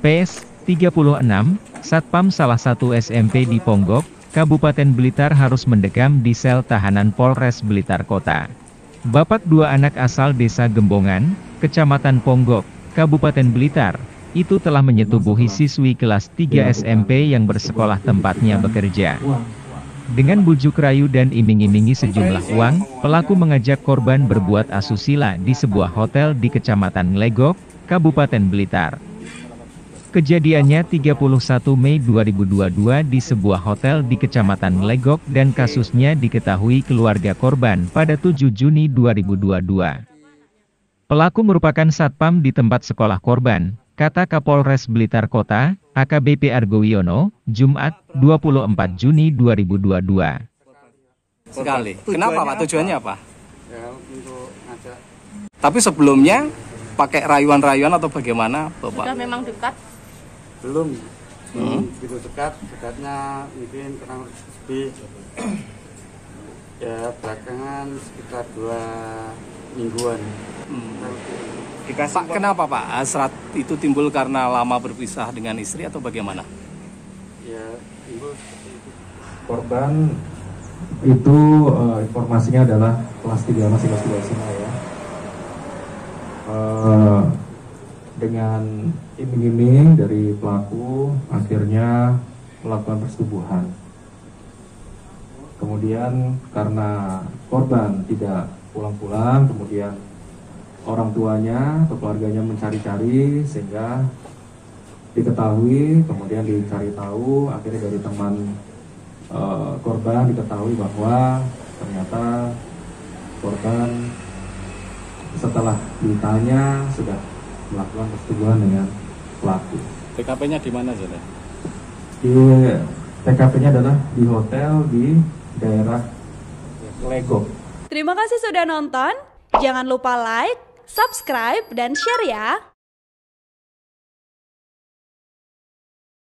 PS 36, Satpam salah satu SMP di Ponggok, Kabupaten Blitar harus mendekam di sel tahanan Polres Blitar Kota. Bapak dua anak asal desa Gembongan, Kecamatan Ponggok, Kabupaten Blitar, itu telah menyetubuhi siswi kelas 3 SMP yang bersekolah tempatnya bekerja. Dengan bujuk rayu dan iming-imingi sejumlah uang, pelaku mengajak korban berbuat asusila di sebuah hotel di Kecamatan Legok, Kabupaten Blitar. Kejadiannya 31 Mei 2022 di sebuah hotel di Kecamatan Legok dan kasusnya diketahui keluarga korban pada 7 Juni 2022. Pelaku merupakan satpam di tempat sekolah korban, kata Kapolres Blitar Kota, AKBP Argo Wiono, Jumat 24 Juni 2022. Sekali. Kenapa Pak? Tujuannya apa? ya untuk ngajak Tapi sebelumnya pakai rayuan-rayuan atau bagaimana Bapak? Sudah memang dekat. Belum Hmm. begitu dekat dekatnya mungkin kurang lebih ya belakangan sekitar dua mingguan Hmm. Lebih. Pak, kenapa Pak? Hasrat itu timbul karena lama berpisah dengan istri atau bagaimana? ya timbul seperti itu korban itu eh, informasinya adalah kelas 3 masih kelas 3 SMA ya Eh, dengan iming-iming dari pelaku akhirnya melakukan persetubuhan. Kemudian karena korban tidak pulang-pulang kemudian orang tuanya atau keluarganya mencari-cari sehingga diketahui kemudian dicari tahu akhirnya dari teman eh, korban diketahui bahwa ternyata korban setelah ditanya sudah melakukan persetubuhan dengan pelaku. TKP-nya di mana Saudara? Di TKP-nya adalah di hotel di daerah Legok. Terima kasih sudah nonton. Jangan lupa like, subscribe, dan share ya.